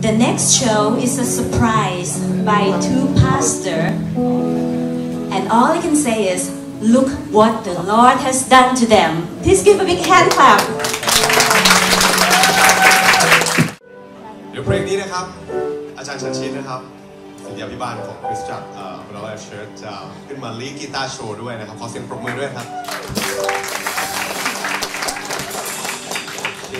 The next show is a surprise by two pastors, and all I can say is, look what the Lord has done to them. Please give a big hand clap. เดี๋ยวเพลงนี้นะครับ อาจารย์ชันชินนะครับศิษยาพิบาลของคริสตจักรเอ่อพระราชเชิร์จะขึ้นมาลีดกีตาร์โชว์ด้วยนะครับ ขอเสียงปรบมือด้วยครับ โอเค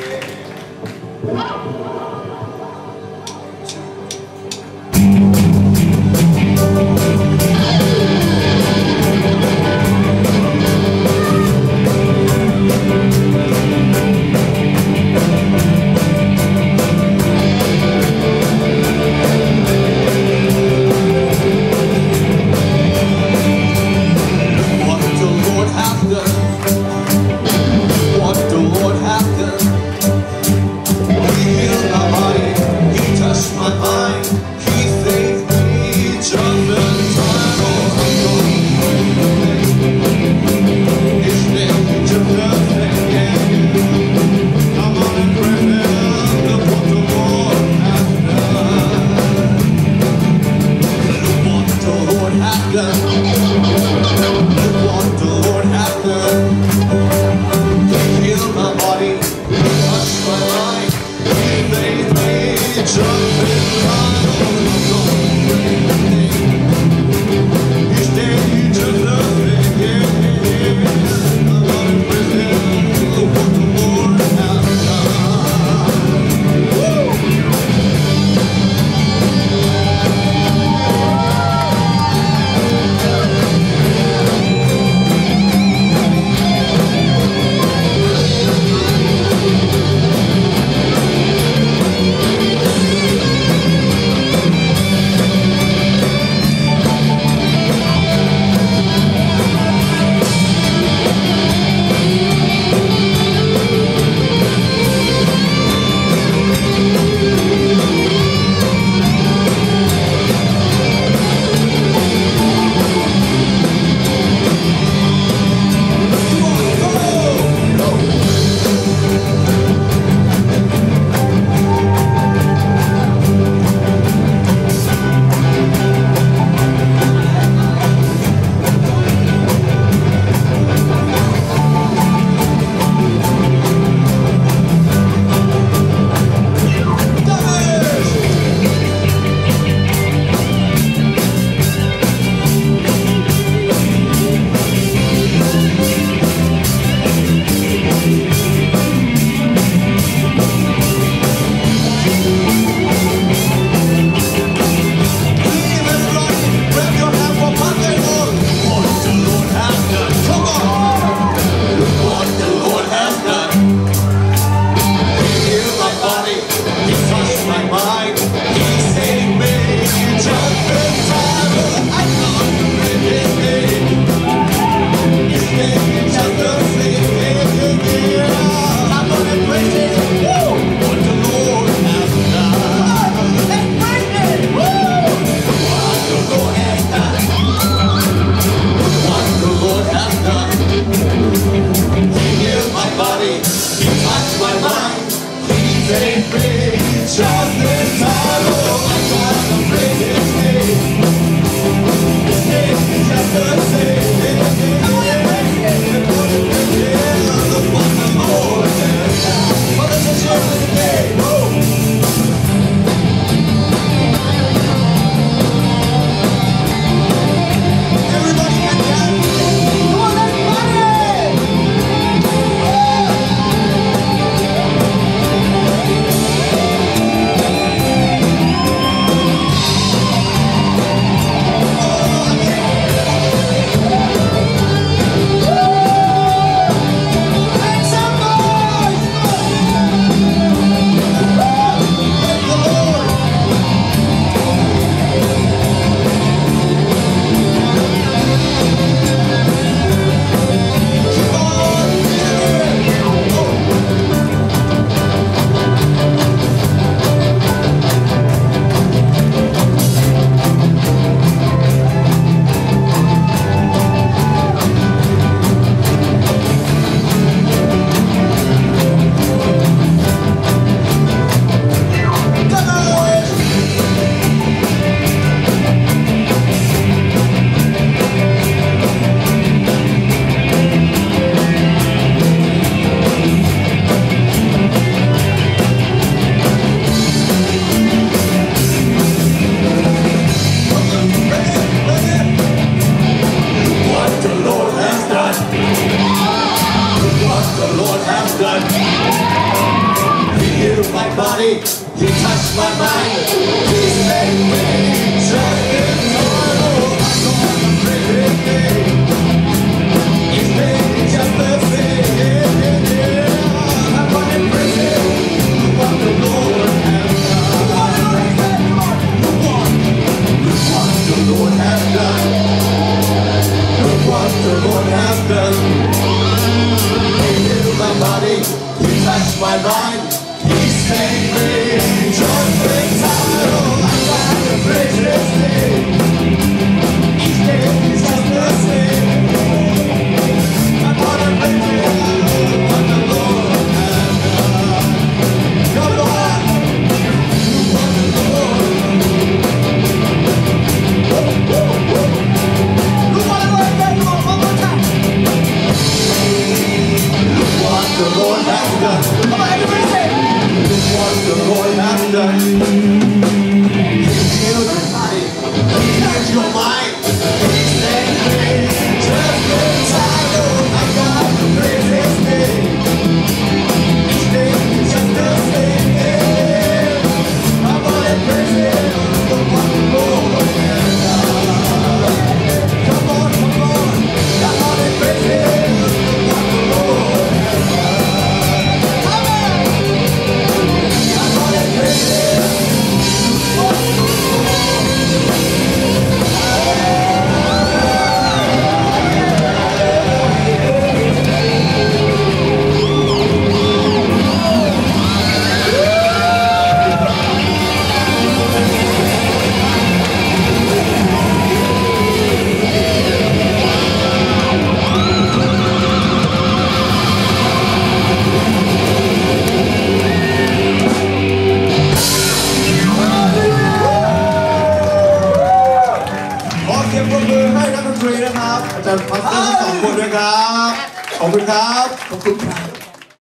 Lord